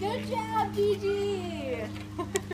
Good job, Gigi!